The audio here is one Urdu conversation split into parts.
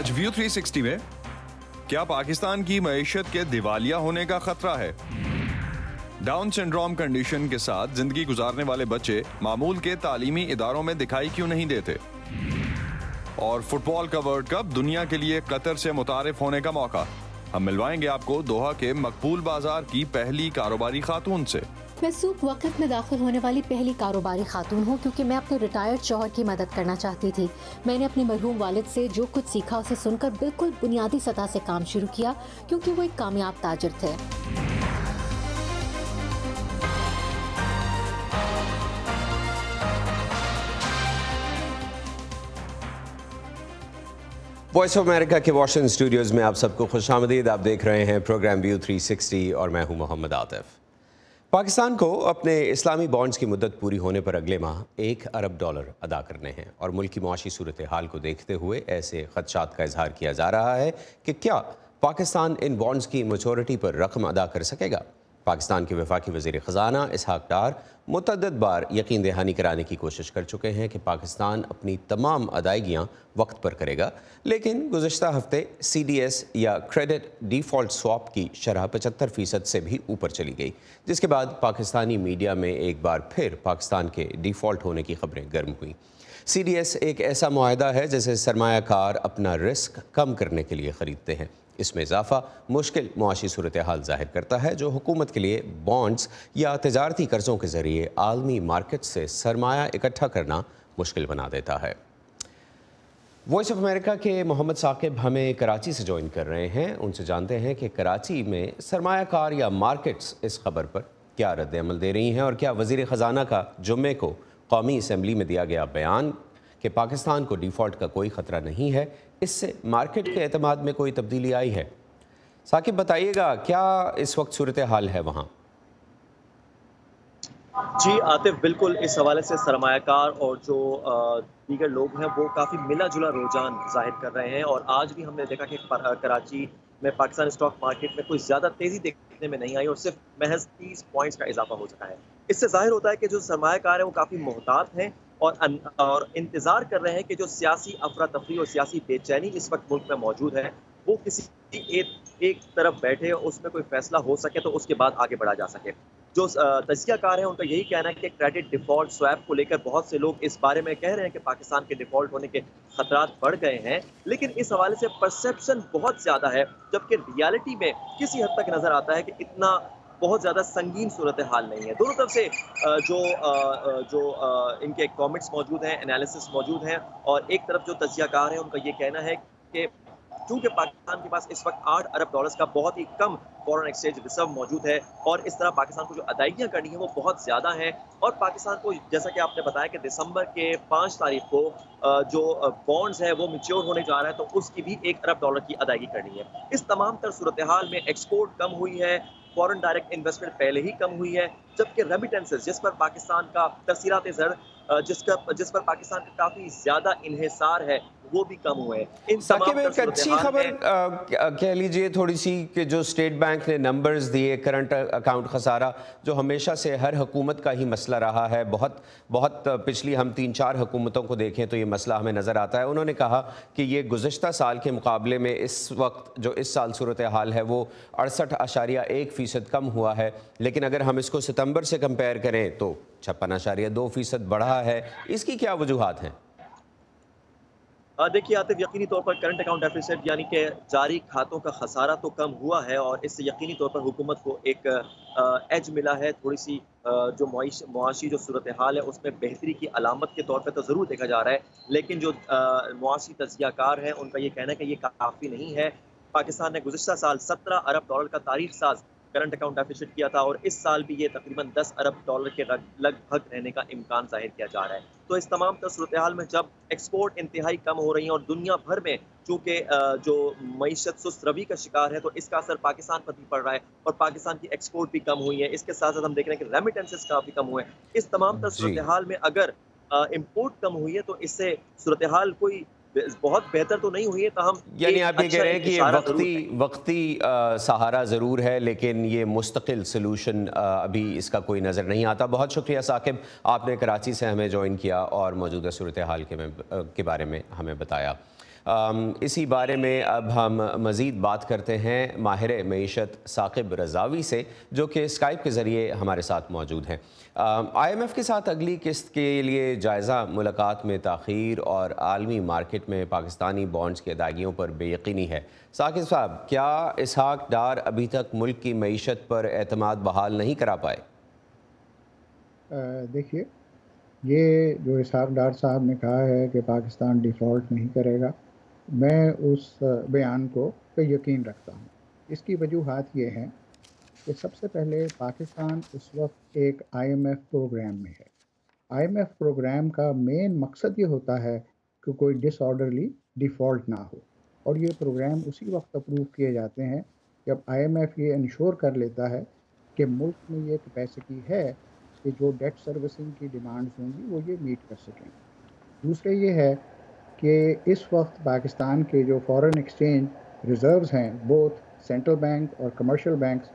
آج ویو 360 میں کیا پاکستان کی معیشت کے دیوالیہ ہونے کا خطرہ ہے؟ ڈاؤن سنڈروم کنڈیشن کے ساتھ زندگی گزارنے والے بچے معمول کے تعلیمی اداروں میں دکھائی کیوں نہیں دیتے؟ اور فٹ بال کا ورلڈ کپ دنیا کے لیے قطر سے متعارف ہونے کا موقع۔ ہم ملوائیں گے آپ کو دوحہ کے مقبول بازار کی پہلی کاروباری خاتون سے۔ میں سوپ وقت میں داخل ہونے والی پہلی کاروباری خاتون ہوں کیونکہ میں اپنے ریٹائرڈ شوہر کی مدد کرنا چاہتی تھی۔ میں نے اپنے مرحوم والد سے جو کچھ سیکھا اسے سن کر بالکل بنیادی سطح سے کام شروع کیا کیونکہ وہ ایک کامیاب تاجر تھے۔ وائس آف امریکہ کے واشنگٹن اسٹوڈیوز میں آپ سب کو خوش آمدید۔ آپ دیکھ رہے ہیں پروگرام ویو 360 اور میں ہوں محمد عاطف۔ پاکستان کو اپنے اسلامی بانڈز کی مدت پوری ہونے پر اگلے ماہ ایک ارب ڈالر ادا کرنے ہیں اور ملکی معاشی صورتحال کو دیکھتے ہوئے ایسے خدشات کا اظہار کیا جا رہا ہے کہ کیا پاکستان ان بانڈز کی میچورٹی پر رقم ادا کر سکے گا؟ پاکستان کے وفاقی وزیر خزانہ اسحاق ڈار متعدد بار یقین دہانی کرانے کی کوشش کر چکے ہیں کہ پاکستان اپنی تمام ادائیگیاں وقت پر کرے گا، لیکن گزشتہ ہفتے سی ڈی ایس یا کریڈٹ ڈیفالٹ سواپ کی شرح پچہتر فیصد سے بھی اوپر چلی گئی، جس کے بعد پاکستانی میڈیا میں ایک بار پھر پاکستان کے ڈیفالٹ ہونے کی خبریں گرم ہوئیں۔ سی ڈی ایس ایک ایسا معاہدہ ہے جسے سرمایہ کار اپنا رسک کم کرنے کے لیے خریدتے ہیں۔ اس میں اضافہ مشکل معاشی صورتحال ظاہر کرتا ہے جو حکومت کے لیے بانڈز یا تجارتی قرضوں کے ذریعے عالمی مارکیٹ سے سرمایہ اکٹھا کرنا مشکل بنا دیتا ہے۔ وائس آف امریکہ کے محمد ثاقب ہمیں کراچی سے جوائن کر رہے ہیں۔ ان سے جانتے ہیں کہ کراچی میں سرمایہ کار یا مارکیٹس اس خبر پر کیا رد عمل دے رہی ہیں اور کیا وزیر خزانہ کا جمعے کو قومی اسمبلی میں دیا گیا بیان کہ پاکستان کو ڈیفالٹ کا کوئی خطرہ نہیں ہے، اس سے مارکیٹ کے اعتماد میں کوئی تبدیلی آئی ہے۔ ثاقب، بتائیے گا، کیا اس وقت صورتحال ہے وہاں؟ جی عاطف، بالکل اس حوالے سے سرمایہ کار اور جو دیگر لوگ ہیں، وہ کافی ملا جلا رجحان ظاہر کر رہے ہیں اور آج بھی ہم نے دیکھا کہ کراچی میں پاکستان اسٹاک مارکیٹ میں کوئی زیادہ تیزی دیکھنے میں نہیں آئی اور صرف محض تیس پوائنٹس کا اضافہ ہو سکا ہے۔ اس سے ظاہر ہوتا ہے کہ جو سرمایہ کار ہیں، وہ کافی محتاط ہیں اور ان اور انتظار کر رہے ہیں کہ جو سیاسی افراتفری اور سیاسی بے چینی اس وقت ملک میں موجود ہے وہ کسی ایک ایک طرف بیٹھے اس میں کوئی فیصلہ ہو سکے تو اس کے بعد آگے بڑھا جا سکے۔ جو تجزیہ کار ہیں، ان کا یہی کہنا ہے کہ کریڈٹ ڈیفالٹ سویپ کو لے کر بہت سے لوگ اس بارے میں کہہ رہے ہیں کہ پاکستان کے ڈیفالٹ ہونے کے خطرات بڑھ گئے ہیں، لیکن اس حوالے سے پرسیپشن بہت زیادہ ہے، جبکہ ریالٹی میں کسی حد تک نظر آتا ہے کہ اتنا بہت زیادہ سنگین صورتحال نہیں ہے۔ دونوں طرف سے جو جو ان کے کامنٹس موجود ہیں انالیسس موجود ہیں، اور ایک طرف جو تجزیہ کار ہیں، ان کا یہ کہنا ہے کہ چونکہ پاکستان کے پاس اس وقت آٹھ ارب ڈالرز کا بہت ہی کم فورن ایکسچینج ریزرو موجود ہے، اور اس طرح پاکستان کو جو ادائیگیاں کرنی ہیں، وہ بہت زیادہ ہیں۔ اور پاکستان کو، جیسا کہ آپ نے بتایا کہ دسمبر کے پانچ تاریخ کو جو بانڈز ہے وہ میچور ہونے جا رہا ہے تو اس کی بھی ایک ارب ڈالر کی ادائیگی کرنی ہے۔ اس تمام تر صورتحال میں ایکسپورٹ کم ہوئی ہے فورن ڈائریکٹ انویسٹمنٹ پہلے ہی کم ہوئی ہے، جبکہ ریمیٹنسز جس پر پاکستان کا تفصیلات زر جس کا جس پر پاکستان کا کافی زیادہ انحصار ہے وہ بھی کم ہوئے ان ساکب ایک اچھی خبر کہہ لیجیے تھوڑی سی کہ جو سٹیٹ بینک نے نمبرز دیے کرنٹ اکاؤنٹ خسارہ جو ہمیشہ سے ہر حکومت کا ہی مسئلہ رہا ہے۔ بہت بہت پچھلی ہم تین چار حکومتوں کو دیکھیں تو یہ مسئلہ ہمیں نظر آتا ہے۔ انہوں نے کہا کہ یہ گزشتہ سال کے مقابلے میں اس وقت جو اس سال صورتحال ہے وہ اڑسٹھ اشاریہ ایک فیصد کم ہوا ہے۔ لیکن اگر ہم اس کو ستمبر سے کمپیئر کریں تو چھپن اشاریہ دو فیصد بڑھا ہے۔ اس کی کیا وجوہات ہیں؟ دیکھیے آتے یقینی طور پر کرنٹ اکاؤنٹ ڈیفیسٹ یعنی کہ جاری کھاتوں کا خسارہ تو کم ہوا ہے اور اس سے یقینی طور پر حکومت کو ایک ایج ملا ہے۔ تھوڑی سی جو معاشی جو صورتحال ہے، اس میں بہتری کی علامت کے طور پہ تو ضرور دیکھا جا رہا ہے۔ لیکن جو معاشی تجزیہ کار ہیں، ان کا یہ کہنا ہے کہ یہ کافی نہیں ہے۔ پاکستان نے گزشتہ سال سترہ ارب ڈالر کا تاریخ ساز کرنٹ اکاؤنٹ ڈیفیسٹ کیا تھا اور اس سال بھی یہ تقریباً دس ارب ڈالر کے لگ بھگ رہنے کا امکان ظاہر کیا جا رہا ہے۔ تو اس تمام تر صورتحال میں جب ایکسپورٹ انتہائی کم ہو رہی ہیں اور دنیا بھر میں چونکہ جو معیشت سست روی کا شکار ہے تو اس کا اثر پاکستان پر بھی پڑ رہا ہے اور پاکستان کی ایکسپورٹ بھی کم ہوئی ہے۔ اس کے ساتھ ساتھ ہم دیکھ رہے ہیں کہ ریمیٹنسز کافی کم ہوئے۔ ہیں اس تمام تر جی۔ صورتحال میں اگر امپورٹ کم ہوئی ہے تو اس سے صورتحال کوئی بہت بہتر تو نہیں ہوئی ہے تاہم یعنی آپ یہ کہہ رہے ہیں کہ یہ وقتی وقتی سہارا ضرور ہے لیکن یہ مستقل سلوشن ابھی اس کا کوئی نظر نہیں آتا۔ بہت شکریہ ثاقب آپ نے کراچی سے ہمیں جوائن کیا اور موجودہ صورتحال کے بارے میں ہمیں بتایا۔ اسی بارے میں اب ہم مزید بات کرتے ہیں ماہر معیشت ثاقب رضاوی سے، جو کہ اسکائپ کے ذریعے ہمارے ساتھ موجود ہیں۔ آئی ایم ایف کے ساتھ اگلی قسط کے لیے جائزہ ملاقات میں تاخیر اور عالمی مارکیٹ میں پاکستانی بانڈز کی ادائیگیوں پر بے یقینی ہے۔ ثاقب صاحب، کیا اسحاق ڈار ابھی تک ملک کی معیشت پر اعتماد بحال نہیں کرا پائے؟ دیکھیے، یہ جو اسحاق ڈار صاحب نے کہا ہے کہ پاکستان ڈیفالٹ نہیں کرے گا میں اس بیان کو پہ یقین رکھتا ہوں۔ اس کی وجوہات یہ ہیں کہ سب سے پہلے پاکستان اس وقت ایک آئی ایم ایف پروگرام میں ہے۔ آئی ایم ایف پروگرام کا مین مقصد یہ ہوتا ہے کہ کوئی ڈس آرڈرلی ڈیفالٹ نہ ہو۔ اور یہ پروگرام اسی وقت اپروو کیے جاتے ہیں جب آئی ایم ایف یہ انشور کر لیتا ہے کہ ملک میں یہ کیپیسٹی ہے کہ جو ڈیٹ سروسنگ کی ڈیمانڈز ہوں گی وہ یہ میٹ کر سکیں۔ دوسرے یہ ہے کہ اس وقت پاکستان کے جو فورن ایکسچینج ریزروز ہیں بوتھ سینٹرل بینک اور کمرشل بینکس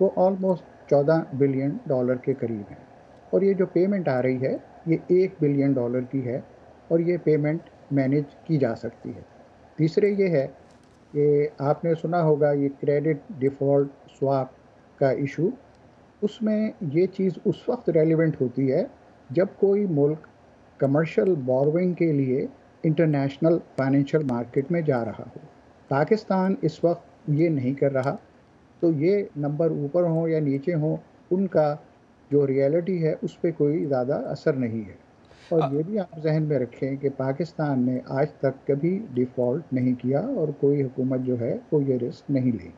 وہ آلموسٹ چودہ بلین ڈالر کے قریب ہیں۔ اور یہ جو پیمنٹ آ رہی ہے، یہ ایک بلین ڈالر کی ہے اور یہ پیمنٹ مینیج کی جا سکتی ہے۔ تیسرے یہ ہے کہ آپ نے سنا ہوگا یہ کریڈٹ ڈیفالٹ سواپ کا ایشو اس میں یہ چیز اس وقت ریلیونٹ ہوتی ہے جب کوئی ملک کمرشل بوروئنگ کے لیے انٹرنیشنل فائنینشیل مارکیٹ میں جا رہا ہو۔ پاکستان اس وقت یہ نہیں کر رہا تو یہ نمبر اوپر ہوں یا نیچے ہوں ان کا جو ریئلٹی ہے اس پہ کوئی زیادہ اثر نہیں ہے۔ اور یہ بھی آپ ذہن میں رکھیں کہ پاکستان نے آج تک کبھی ڈیفالٹ نہیں کیا اور کوئی حکومت جو ہے وہ یہ رسک نہیں لی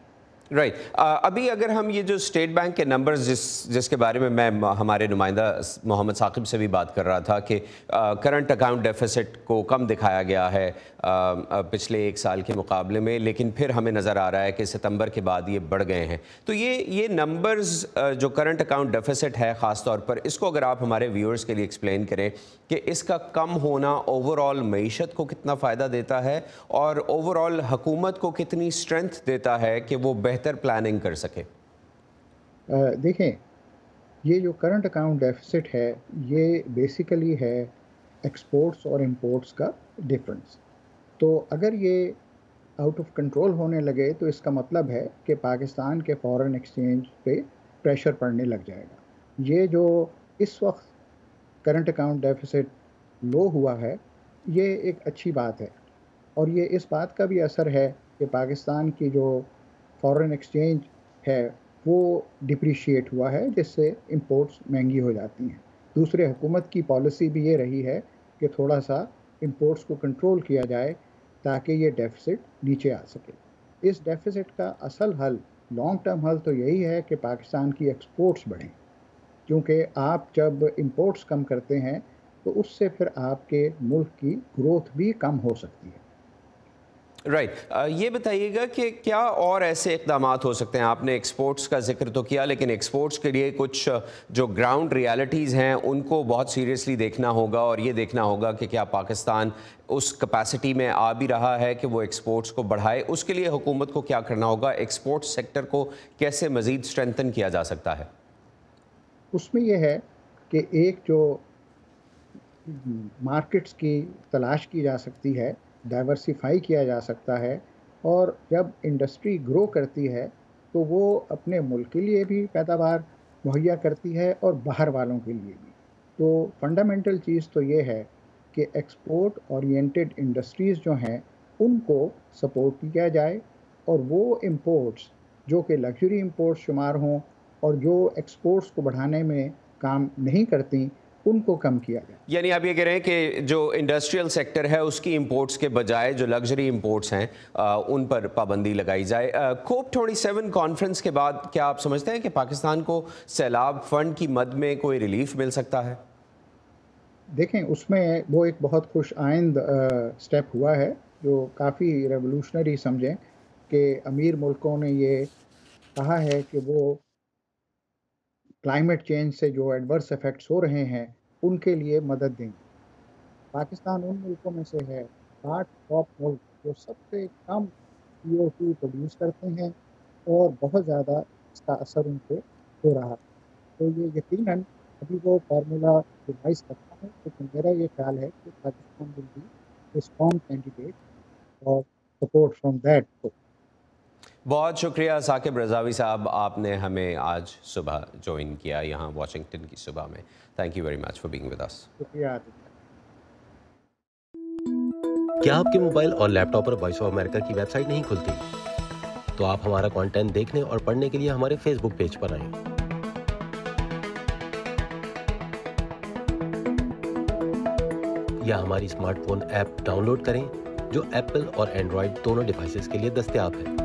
رائٹ uh, ابھی اگر ہم یہ جو اسٹیٹ بینک کے نمبرز جس جس کے بارے میں میں ہمارے نمائندہ محمد ثاقب سے بھی بات کر رہا تھا کہ کرنٹ اکاؤنٹ ڈیفیسٹ کو کم دکھایا گیا ہے پچھلے ایک سال کے مقابلے میں، لیکن پھر ہمیں نظر آ رہا ہے کہ ستمبر کے بعد یہ بڑھ گئے ہیں۔ تو یہ یہ نمبرز جو کرنٹ اکاؤنٹ ڈیفیسٹ ہے خاص طور پر، اس کو اگر آپ ہمارے ویورز کے لیے ایکسپلین کریں کہ اس کا کم ہونا اوور آل معیشت کو کتنا فائدہ دیتا ہے اور اوور آل حکومت کو کتنی اسٹرینتھ دیتا ہے کہ وہ بہتر بہتر پلاننگ کر سکے۔ دیکھیں، یہ جو کرنٹ اکاؤنٹ ڈیفیسٹ ہے، یہ بیسیکلی ہے ایکسپورٹس اور امپورٹس کا ڈفرنس تو اگر یہ آؤٹ آف کنٹرول ہونے لگے، تو اس کا مطلب ہے کہ پاکستان کے فورن ایکسچینج پہ پریشر پڑنے لگ جائے گا۔ یہ جو اس وقت کرنٹ اکاؤنٹ ڈیفیسٹ لو ہوا ہے، یہ ایک اچھی بات ہے۔ اور یہ اس بات کا بھی اثر ہے کہ پاکستان کی جو فورن ایکسچینج ہے، وہ ڈپریشیٹ ہوا ہے، جس سے امپورٹس مہنگی ہو جاتی ہیں۔ دوسرے حکومت کی پالیسی بھی یہ رہی ہے کہ تھوڑا سا امپورٹس کو کنٹرول کیا جائے تاکہ یہ ڈیفیسٹ نیچے آ سکے۔ اس ڈیفیسٹ کا اصل حل لانگ ٹرم حل تو یہی ہے کہ پاکستان کی ایکسپورٹس بڑھیں۔ کیونکہ آپ جب امپورٹس کم کرتے ہیں تو اس سے پھر آپ کے ملک کی گروتھ بھی کم ہو سکتی ہے۔ رائٹ یہ بتائیے گا کہ کیا اور ایسے اقدامات ہو سکتے ہیں؟ آپ نے ایکسپورٹس کا ذکر تو کیا، لیکن ایکسپورٹس کے لیے کچھ جو گراؤنڈ ریالٹیز ہیں، ان کو بہت سیریسلی دیکھنا ہوگا اور یہ دیکھنا ہوگا کہ کیا پاکستان اس کپیسٹی میں آ بھی رہا ہے کہ وہ ایکسپورٹس کو بڑھائے۔ اس کے لیے حکومت کو کیا کرنا ہوگا؟ ایکسپورٹ سیکٹر کو کیسے مزید اسٹرینتھن کیا جا سکتا ہے؟ اس میں یہ ہے کہ ایک جو مارکیٹس کی تلاش کی جا سکتی ہے ڈائیورسیفائی کیا جا سکتا ہے اور جب انڈسٹری گرو کرتی ہے تو وہ اپنے ملک کے لیے بھی پیداوار مہیا کرتی ہے اور باہر والوں کے لیے بھی۔ تو فنڈامنٹل چیز تو یہ ہے کہ ایکسپورٹ اورینٹیڈ انڈسٹریز جو ہیں، ان کو سپورٹ کیا جائے اور وہ امپورٹس جو کہ لگژری امپورٹس شمار ہوں اور جو ایکسپورٹس کو بڑھانے میں کام نہیں کرتی ان کو کم کیا گیا۔ یعنی آپ یہ کہہ رہے ہیں کہ جو انڈسٹریل سیکٹر ہے اس کی امپورٹس کے بجائے جو لگژری امپورٹس ہیں ان پر پابندی لگائی جائے۔ کوپ ٹوئنٹی سیون کانفرنس کے بعد کیا آپ سمجھتے ہیں کہ پاکستان کو سیلاب فنڈ کی مد میں کوئی ریلیف مل سکتا ہے؟ دیکھیں اس میں وہ ایک بہت خوش آئند سٹیپ ہوا ہے جو کافی ریولوشنری سمجھیں کہ امیر ملکوں نے یہ کہا ہے کہ وہ کلائمیٹ چینج سے جو ایڈورس افیکٹس ہو رہے ہیں، ان کے لیے مدد دیں گے پاکستان ان ملکوں میں سے ہے آٹھ ٹاپ ملک جو سب سے کم سی او ٹو پروڈیوس کرتے ہیں اور بہت زیادہ اس کا اثر ان پہ ہو رہا ہے تو یہ یقیناً ابھی وہ فارمولا ڈیوائز کرتا ہے، لیکن میرا یہ خیال ہے کہ Pakistan will be strong candidate of support from that book. بہت شکریہ ثاقب رضاوی صاحب آپ نے ہمیں آج صبح جوائن کیا یہاں واشنگٹن کی صبح میں۔ Thank you very much for being with us کیا آپ کے موبائل اور لیپ ٹاپ پر وائس آف امریکہ کی ویب سائٹ نہیں کھلتی؟ تو آپ ہمارا کانٹینٹ دیکھنے اور پڑھنے کے لیے ہمارے فیس بک پیج پر آئیں۔ یا ہماری smart phone app download کریں جو ایپل اور اینڈرائڈ دونوں ڈیوائسز کے لیے دستیاب ہے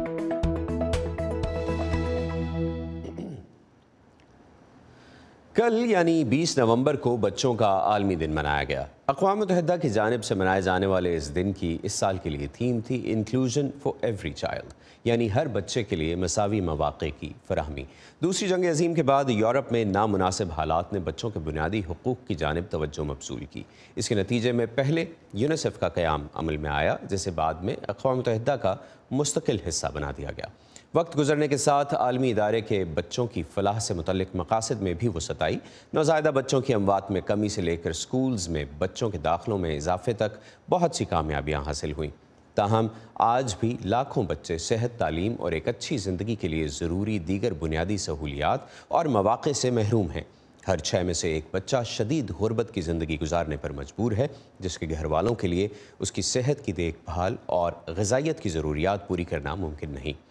کل یعنی بیس نومبر کو بچوں کا عالمی دن منایا گیا۔ اقوام متحدہ کی جانب سے منائے جانے والے اس دن کی اس سال کے لیے تھیم تھی انکلوژن فار ایوری چائلڈ یعنی ہر بچے کے لیے مساوی مواقع کی فراہمی۔ دوسری جنگ عظیم کے بعد یورپ میں نامناسب حالات نے بچوں کے بنیادی حقوق کی جانب توجہ مبصول کی۔ اس کے نتیجے میں پہلے یونیسیف کا قیام عمل میں آیا، جسے بعد میں اقوام متحدہ کا مستقل حصہ بنا دیا گیا۔ وقت گزرنے کے ساتھ عالمی ادارے کے بچوں کی فلاح سے متعلق مقاصد میں بھی وسعت آئی نوزائیدہ بچوں کی اموات میں کمی سے لے کر سکولز میں بچوں کے داخلوں میں اضافے تک بہت سی کامیابیاں حاصل ہوئیں۔ تاہم، آج بھی لاکھوں بچے صحت، تعلیم اور ایک اچھی زندگی کے لیے ضروری دیگر بنیادی سہولیات اور مواقع سے محروم ہیں۔ ہر چھ میں سے ایک بچہ شدید غربت کی زندگی گزارنے پر مجبور ہے، جس کے گھر والوں کے لیے اس کی صحت کی دیکھ بھال اور غذائیت کی ضروریات پوری کرنا ممکن نہیں۔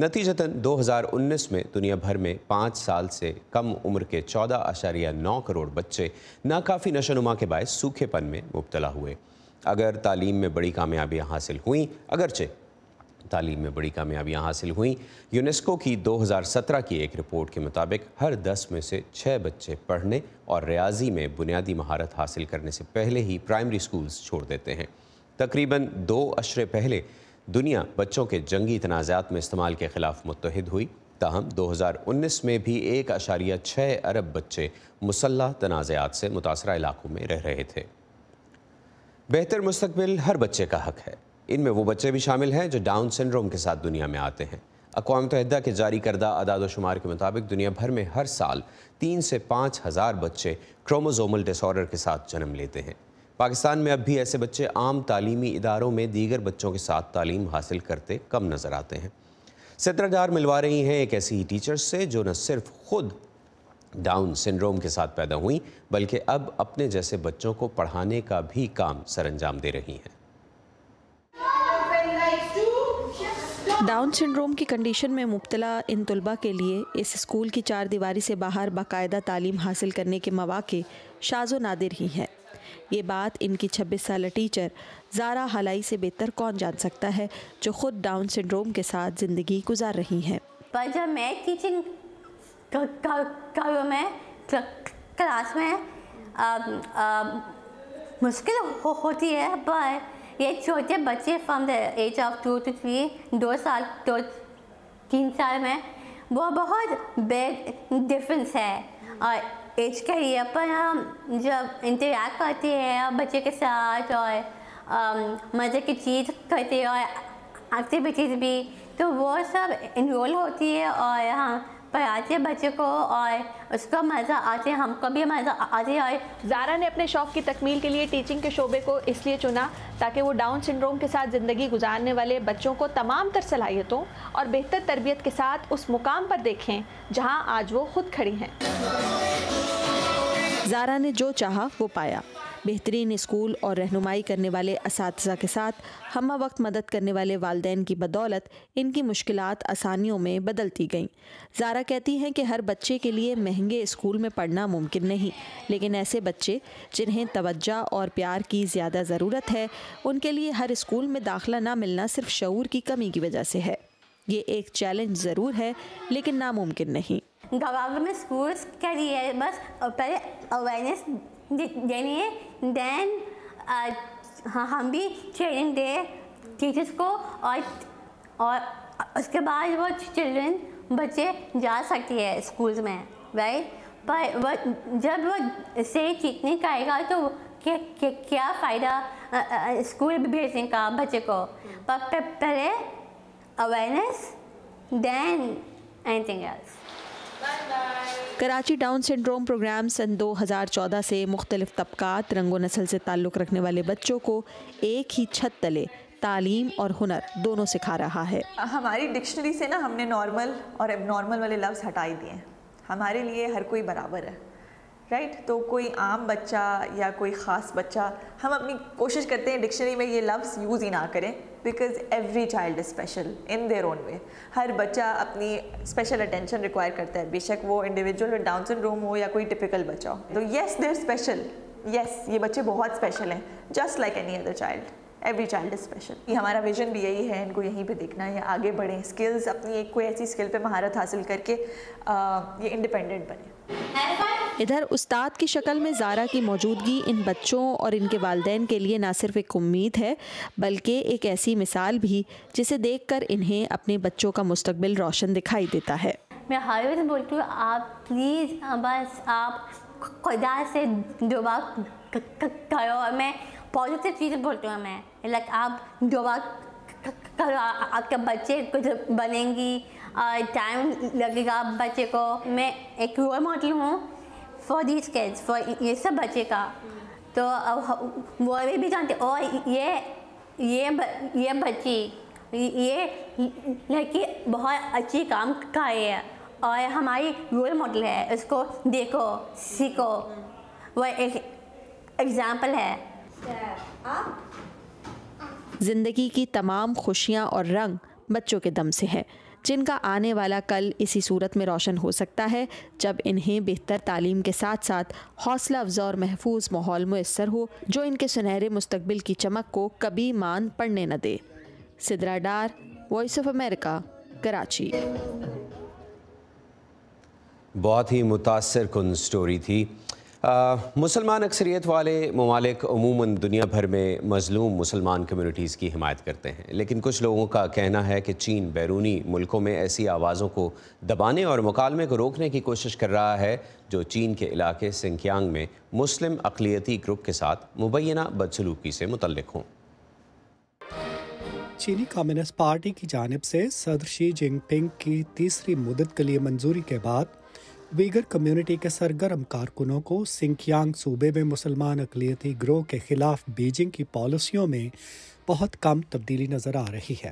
نتیجتاً دو ہزار انیس میں دنیا بھر میں پانچ سال سے کم عمر کے چودہ اشاریہ نو کروڑ بچے ناکافی نشونما کے باعث سوکھے پن میں مبتلا ہوئے۔ اگر تعلیم میں بڑی کامیابیاں حاصل ہوئیں، اگرچہ تعلیم میں بڑی کامیابیاں حاصل ہوئیں، یونیسکو کی دو ہزار سترہ کی ایک رپورٹ کے مطابق ہر دس میں سے چھ بچے پڑھنے اور ریاضی میں بنیادی مہارت حاصل کرنے سے پہلے ہی پرائمری سکولز چھوڑ دیتے ہیں۔ تقریباً دو اشرے پہلے دنیا بچوں کے جنگی تنازعات میں استعمال کے خلاف متحد ہوئی۔ تاہم، دو ہزار انیس میں بھی ایک اشاریہ چھ ارب بچے مسلح تنازعات سے متاثرہ علاقوں میں رہ رہے تھے۔ بہتر مستقبل ہر بچے کا حق ہے۔ ان میں وہ بچے بھی شامل ہیں جو ڈاؤن سنڈروم کے ساتھ دنیا میں آتے ہیں۔ اقوام متحدہ کے جاری کردہ اعداد و شمار کے مطابق دنیا بھر میں ہر سال تین سے پانچ ہزار بچے کروموزومل ڈس آرڈر کے ساتھ جنم لیتے ہیں۔ پاکستان میں اب بھی ایسے بچے عام تعلیمی اداروں میں دیگر بچوں کے ساتھ تعلیم حاصل کرتے کم نظر آتے ہیں۔ سترہ ڈار ملوا رہی ہیں ایک ایسی ٹیچرز سے جو نہ صرف خود ڈاؤن سنڈروم کے ساتھ پیدا ہوئیں بلکہ اب اپنے جیسے بچوں کو پڑھانے کا بھی کام سر انجام دے رہی ہیں۔ ڈاؤن سنڈروم کی کنڈیشن میں مبتلا ان طلبہ کے لیے اس اسکول کی چار دیواری سے باہر باقاعدہ تعلیم حاصل کرنے کے مواقع شاز و نادر ہی ہیں۔ یہ بات ان کی چھبیس سالہ ٹیچر زارا حلائی سے بہتر کون جان سکتا ہے جو خود ڈاؤن سنڈروم کے ساتھ زندگی گزار رہی ہیں؟ پر جب میں ٹیچنگ کروں میں کلاس میں مشکل ہوتی ہے، پر یہ چھوٹے بچے from the age of two to three دو سال، دو تین سال میں، وہ بہت بگ ڈفرینس ہے۔ اور ایج کیریئر پر ہم جب انٹریکٹ کرتے ہیں بچے کے ساتھ اور مزے کی چیز کرتے ہیں اور ایکٹیویٹیز بھی، تو وہ سب انرول ہوتی ہے اور ہم پڑھاتے ہیں بچے کو اور اس کو مزہ آتے ہم کو بھی مزہ آتے اور زارا نے اپنے شوق کی تکمیل کے لیے ٹیچنگ کے شعبے کو اس لیے چنا تاکہ وہ ڈاؤن سنڈروم کے ساتھ زندگی گزارنے والے بچوں کو تمام تر صلاحیتوں اور بہتر تربیت کے ساتھ اس مقام پر دیکھیں جہاں آج وہ خود کھڑی ہیں۔ زارا نے جو چاہا وہ پایا۔ بہترین اسکول اور رہنمائی کرنے والے اساتذہ کے ساتھ ہمہ وقت مدد کرنے والے والدین کی بدولت ان کی مشکلات آسانیوں میں بدلتی گئیں۔ زارا کہتی ہیں کہ ہر بچے کے لیے مہنگے اسکول میں پڑھنا ممکن نہیں، لیکن ایسے بچے جنہیں توجہ اور پیار کی زیادہ ضرورت ہے، ان کے لیے ہر اسکول میں داخلہ نہ ملنا صرف شعور کی کمی کی وجہ سے ہے۔ یہ ایک چیلنج ضرور ہے، لیکن ناممکن نہیں۔ گورنمنٹ اسکولس کے لیے بس پہلے اویئرنیس دینی ہے دین ہم بھی ٹریننگ دے ٹیچرس کو اور اور اس کے بعد وہ چلڈرن بچے جا سکتی ہے اسکولس میں رائٹ پر وہ جب وہ صحیح ٹھیک نہیں کرے گا تو کیا فائدہ اسکول بھیجنے کا بچے کو پر پہلے awareness then anything else Karachi Down syndrome programme سن دو ہزار چودہ سے مختلف طبقات، رنگ و نسل سے تعلق رکھنے والے بچوں کو ایک ہی چھت تلے تعلیم اور ہنر دونوں سکھا رہا ہے۔ ہماری ڈکشنری سے نا ہم نے نارمل اور اب نارمل والے لفظ ہٹائی دیے ہیں۔ ہمارے لیے ہر کوئی برابر ہے۔ رائٹ تو کوئی عام بچہ یا کوئی خاص بچہ، ہم اپنی کوشش کرتے ہیں ڈکشنری میں یہ لفظ یوز ہی نہ کریں because every child is special in their own way ہر بچہ اپنی اسپیشل اٹینشن ریکوائر کرتا ہے، بے شک وہ انڈیویجول ڈاؤن سنڈروم ہو یا کوئی ٹپیکل بچہ ہو۔ تو یس دیر اسپیشل یس یہ بچے بہت اسپیشل ہیں just like any other child every child special یہ ہمارا ویژن بھی یہی ہے، ان کو یہیں پہ دیکھنا ہے، آگے بڑھیں اسکلز اپنی ایک کوئی ایسی اسکل پہ مہارت حاصل کر کے یہ انڈیپینڈنٹ بنے ادھر استاد کی شکل میں زارا کی موجودگی ان بچوں اور ان کے والدین کے لیے نہ صرف ایک امید ہے، بلکہ ایک ایسی مثال بھی، جسے دیکھ کر انہیں اپنے بچوں کا مستقبل روشن دکھائی دیتا ہے۔ میں ہر وقت بولتی ہوں، آپ پلیز بس آپ خدا سے دعا کرو اور میں پازیٹیو چیزیں بولتی ہوں، میں لائک آپ دعا کرو، آپ کے بچے کچھ بنیں گی ٹائم لگے گا بچے کو، میں ایک رول ماڈل ہوں۔ فار دیز کیڈس فار یہ سب بچے کا تو وہ بھی جانتے اور یہ یہ بچی یہ لڑکی بہت اچھی کام کر رہی ہے اور ہماری رول ماڈل ہے اس کو دیکھو سیکھو وہ ایک ایگزامپل ہے زندگی کی تمام خوشیاں اور رنگ بچوں کے دم سے ہیں جن کا آنے والا کل اسی صورت میں روشن ہو سکتا ہے جب انہیں بہتر تعلیم کے ساتھ ساتھ حوصلہ افزا اور محفوظ ماحول میسر ہو جو ان کے سنہرے مستقبل کی چمک کو کبھی مان پڑنے نہ دے۔ Sidra Dar voice of America Karachi. بہت ہی متاثر کن سٹوری تھی۔ مسلمان اکثریت والے ممالک عموماً دنیا بھر میں مظلوم مسلمان کمیونٹیز کی حمایت کرتے ہیں۔ لیکن کچھ لوگوں کا کہنا ہے کہ چین بیرونی ملکوں میں ایسی آوازوں کو دبانے اور مکالمے کو روکنے کی کوشش کر رہا ہے جو چین کے علاقے سنکیانگ میں مسلم اقلیتی گروپ کے ساتھ مبینہ بدسلوکی سے متعلق ہوں۔ چینی کمیونسٹ پارٹی کی جانب سے صدر شی جنگ پنگ کی تیسری مدت کے لیے منظوری کے بعد ویگر کمیونٹی کے سرگرم کارکنوں کو سنکیانگ صوبے میں مسلمان اقلیتی گروہ کے خلاف بیجنگ کی پالیسیوں میں بہت کم تبدیلی نظر آ رہی ہے۔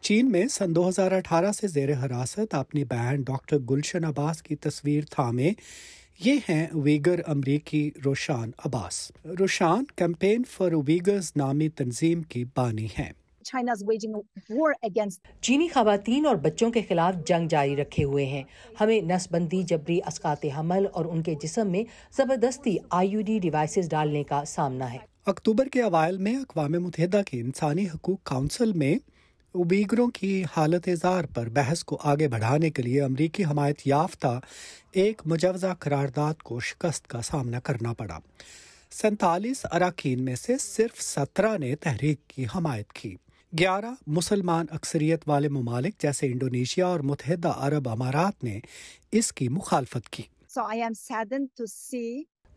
چین میں سن دو ہزار اٹھارہ سے زیر حراست اپنی بہن ڈاکٹر گلشن عباس کی تصویر تھامے۔ یہ ہیں ویگر امریکی روشان عباس۔ روشان کیمپین فار ویگرز نامی تنظیم کی بانی ہیں چینی خواتین اور بچوں کے خلاف جنگ جاری رکھے ہوئے ہیں۔ ہمیں نس بندی جبری اسکات حمل اور ان کے جسم میں زبردستی آئی یو ڈی ڈیوائسز ڈالنے کا سامنا ہے۔ اکتوبر کے اوائل میں اقوام متحدہ کے انسانی حقوق کونسل میں ویگروں کی حالت اظہار پر بحث کو آگے بڑھانے کے لیے امریکی حمایت یافتہ ایک مجوزہ قرارداد کو شکست کا سامنا کرنا پڑا۔ سینتالیس اراکین میں سے صرف سترہ نے تحریک کی حمایت کی۔ گیارہ مسلمان اکثریت والے ممالک جیسے انڈونیشیا اور متحدہ عرب امارات نے اس کی مخالفت کی۔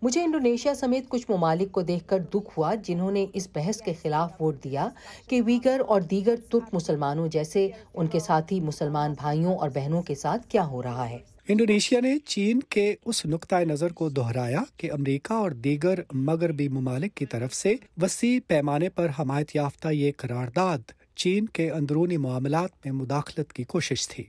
مجھے انڈونیشیا سمیت کچھ ممالک کو دیکھ کر دکھ ہوا جنہوں نے اس بحث کے خلاف ووٹ دیا کہ ویگر اور دیگر ترک مسلمانوں جیسے ان کے ساتھی مسلمان بھائیوں اور بہنوں کے ساتھ کیا ہو رہا ہے۔ انڈونیشیا نے چین کے اس نقطۂ نظر کو دہرایا کہ امریکہ اور دیگر مغربی ممالک کی طرف سے وسیع پیمانے پر حمایت یافتہ یہ قرارداد چین کے اندرونی معاملات میں مداخلت کی کوشش تھی۔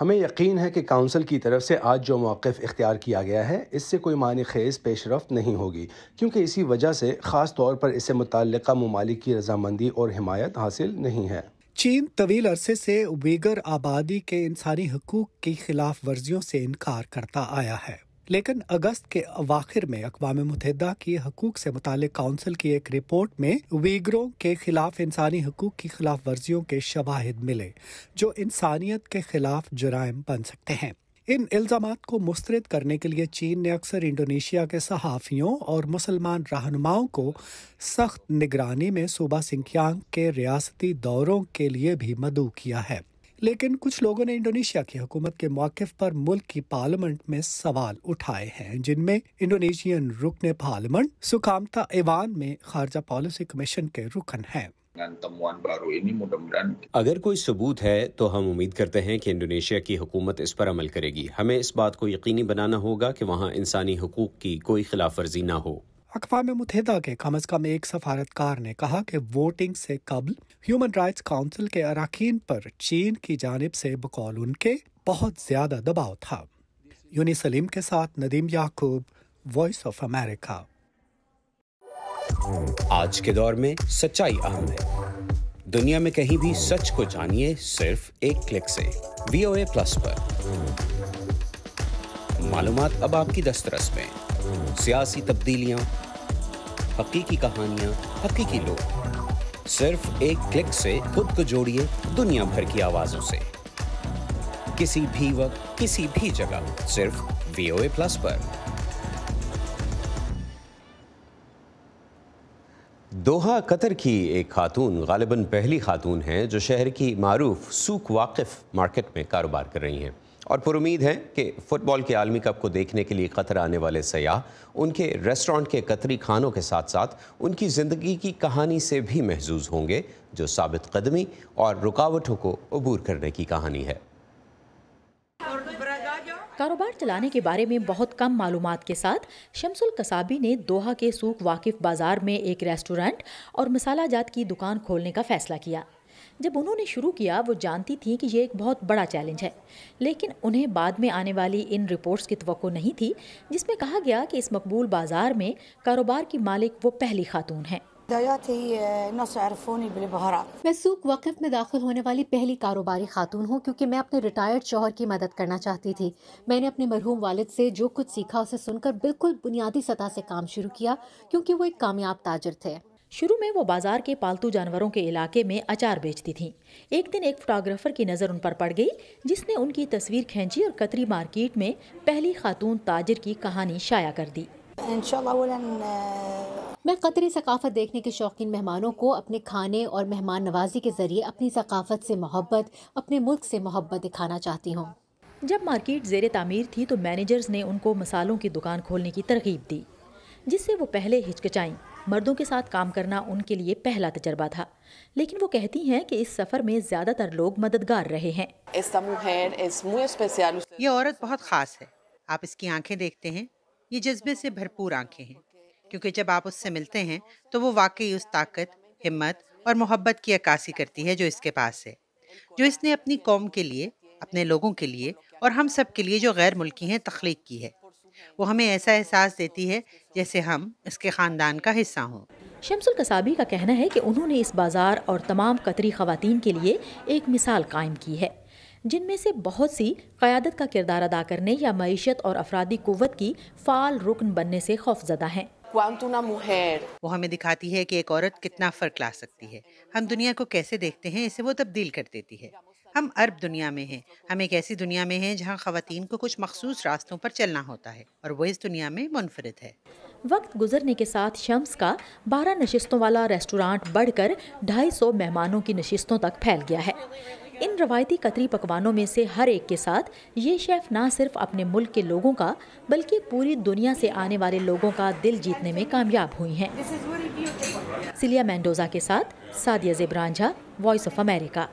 ہمیں یقین ہے کہ کاؤنسل کی طرف سے آج جو موقف اختیار کیا گیا ہے اس سے کوئی معنی خیز پیش رفت نہیں ہوگی کیونکہ اسی وجہ سے خاص طور پر اس سے متعلقہ ممالک کی رضامندی اور حمایت حاصل نہیں ہے۔ چین طویل عرصے سے ویگر آبادی کے انسانی حقوق کی خلاف ورزیوں سے انکار کرتا آیا ہے۔ لیکن اگست کے اواخر میں اقوام متحدہ کی حقوق سے متعلق کونسل کی ایک رپورٹ میں ویگروں کے خلاف انسانی حقوق کی خلاف ورزیوں کے شواہد ملے، جو انسانیت کے خلاف جرائم بن سکتے ہیں۔ ان الزامات کو مسترد کرنے کے لیے چین نے اکثر انڈونیشیا کے صحافیوں اور مسلمان رہنماؤں کو سخت نگرانی میں صوبہ سنکیانگ کے ریاستی دوروں کے لیے بھی مدعو کیا ہے۔ لیکن کچھ لوگوں نے انڈونیشیا کی حکومت کے موقف پر ملک کی پارلیمنٹ میں سوال اٹھائے ہیں، جن میں انڈونیشین رکن پارلیمنٹ سکامتا ایوان میں خارجہ پالیسی کمیشن کے رکن ہیں۔ اگر کوئی ثبوت ہے تو ہم امید کرتے ہیں کہ انڈونیشیا کی حکومت اس پر عمل کرے گی۔ ہمیں اس بات کو یقینی بنانا ہوگا کہ وہاں انسانی حقوق کی کوئی خلاف ورزی نہ ہو۔ اقوام متحدہ کے کم از کم ایک سفارتکار نے کہا کہ ووٹنگ سے قبل ہیومن رائٹس کاؤنسل کے اراکین پر چین کی جانب سے بقول ان کے بہت زیادہ دباؤ تھا۔ یونی سلیم کے ساتھ Nadeem Yaqub voice of America آج کے دور میں سچائی اہم ہے۔ دنیا میں کہیں بھی سچ کو جانیے صرف ایک کلک سے۔ وی او اے پلس پر۔ معلومات اب آپ کی دسترس میں۔ سیاسی تبدیلیاں، حقیقی کہانیاں، حقیقی لوگ۔ صرف ایک کلک سے خود کو جوڑیے دنیا بھر کی آوازوں سے۔ کسی بھی وقت، کسی بھی جگہ صرف وی او اے پلس پر۔ دوہا قطر کی ایک خاتون غالباً پہلی خاتون ہیں جو شہر کی معروف سوک واقف مارکیٹ میں کاروبار کر رہی ہیں۔ اور پر امید ہیں کہ فٹ بال کے عالمی کپ کو دیکھنے کے لیے قطر آنے والے سیاح، ان کے ریسٹورانٹ کے قطری کھانوں کے ساتھ ساتھ ان کی زندگی کی کہانی سے بھی محظوظ ہوں گے، جو ثابت قدمی اور رکاوٹوں کو عبور کرنے کی کہانی ہے۔ کاروبار چلانے کے بارے میں بہت کم معلومات کے ساتھ شمس القصابی نے دوحہ کے سوق واقف بازار میں ایک ریسٹورنٹ اور مسالہ جات کی دکان کھولنے کا فیصلہ کیا۔ جب انہوں نے شروع کیا، وہ جانتی تھیں کہ یہ ایک بہت بڑا چیلنج ہے۔ لیکن انہیں بعد میں آنے والی ان رپورٹس کی توقع نہیں تھی، جس میں کہا گیا کہ اس مقبول بازار میں کاروبار کی مالک وہ پہلی خاتون ہیں۔ میں سوق وقف میں داخل ہونے والی پہلی کاروباری خاتون ہوں کیونکہ میں اپنے ریٹائرڈ شوہر کی مدد کرنا چاہتی تھی۔ میں نے اپنے مرحوم والد سے جو کچھ سیکھا اسے سن کر بالکل بنیادی سطح سے کام شروع کیا کیونکہ وہ ایک کامیاب تاجر تھے۔ شروع میں وہ بازار کے پالتو جانوروں کے علاقے میں اچار بیچتی تھیں۔ ایک دن ایک فوٹوگرافر کی نظر ان پر پڑ گئی جس نے ان کی تصویر کھینچی اور کتری مارکیٹ میں پہلی خاتون تاجر کی کہانی شائع کر دی۔ اولا میں قطری ثقافت دیکھنے کے شوقین مہمانوں کو اپنے کھانے اور مہمان نوازی کے ذریعے اپنی ثقافت سے محبت اپنے ملک سے محبت دکھانا چاہتی ہوں۔ جب مارکیٹ زیر تعمیر تھی تو مینیجرز نے ان کو مسالوں کی دکان کھولنے کی ترغیب دی جس سے وہ پہلے ہچکچائیں۔ مردوں کے ساتھ کام کرنا ان کے لیے پہلا تجربہ تھا لیکن وہ کہتی ہیں کہ اس سفر میں زیادہ تر لوگ مددگار رہے ہیں۔ یہ عورت بہت خاص ہے۔ آپ اس کی آنکھیں دیکھتے ہیں۔ یہ جذبے سے بھرپور آنکھیں ہیں۔ کیونکہ جب آپ اس سے ملتے ہیں، تو وہ واقعی اس طاقت، ہمت اور محبت کی عکاسی کرتی ہے جو اس کے پاس ہے۔ جو اس نے اپنی قوم کے لیے، اپنے لوگوں کے لیے اور ہم سب کے لیے جو غیر ملکی ہیں، تخلیق کی ہے۔ وہ ہمیں ایسا احساس دیتی ہے جیسے ہم اس کے خاندان کا حصہ ہوں۔ شمس القصابی کا کہنا ہے کہ انہوں نے اس بازار اور تمام قطری خواتین کے لیے ایک مثال قائم کی ہے۔ جن میں سے بہت سی قیادت کا کردار ادا کرنے یا معیشت اور افرادی قوت کی فعال رکن بننے سے خوف زدہ ہیں۔ وہ ہمیں دکھاتی ہے کہ ایک عورت کتنا فرق لا سکتی ہے۔ ہم دنیا کو کیسے دیکھتے ہیں اسے وہ تبدیل کر دیتی ہے۔ ہم عرب دنیا میں ہیں۔ ہم ایک ایسی دنیا میں ہیں جہاں خواتین کو کچھ مخصوص راستوں پر چلنا ہوتا ہے اور وہ اس دنیا میں منفرد ہے۔ وقت گزرنے کے ساتھ شمس کا بارہ نشستوں والا ریسٹورانٹ بڑھ کر ڈھائی سو مہمانوں کی نشستوں تک پھیل گیا ہے۔ ان روایتی قطری پکوانوں میں سے ہر ایک کے ساتھ یہ شیف نہ صرف اپنے ملک کے لوگوں کا، بلکہ پوری دنیا سے آنے والے لوگوں کا دل جیتنے میں کامیاب ہوئی ہیں۔ سلیا مینڈوزا کے ساتھ سادیا زبرانجھا وائس آف امریکہ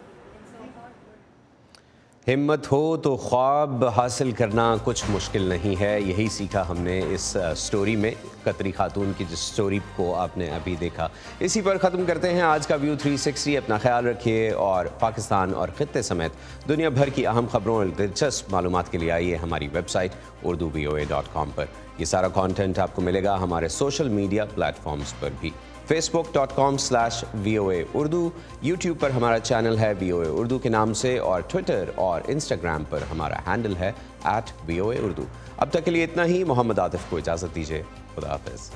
ہمت ہو تو خواب حاصل کرنا کچھ مشکل نہیں ہے۔ یہی سیکھا ہم نے اس سٹوری میں۔ قطری خاتون کی جس سٹوری کو آپ نے ابھی دیکھا۔ اسی پر ختم کرتے ہیں آج کا ویو 360 اپنا خیال رکھیے اور پاکستان اور خطے سمیت دنیا بھر کی اہم خبروں اور دلچسپ معلومات کے لیے آئیے ہماری website Urdu B O A dot com پر۔ یہ سارا کانٹینٹ آپ کو ملے گا ہمارے سوشل میڈیا پلیٹ فارمز پر بھی۔ Facebook dot com slash V O A Urdu YouTube پر ہمارا چینل ہے وی او اے اردو کے نام سے اور ٹویٹر اور انسٹاگرام پر ہمارا ہینڈل ہے at we O A Urdu اب تک کے لیے اتنا ہی. محمد عاطف کو اجازت دیجیے خدا حافظ.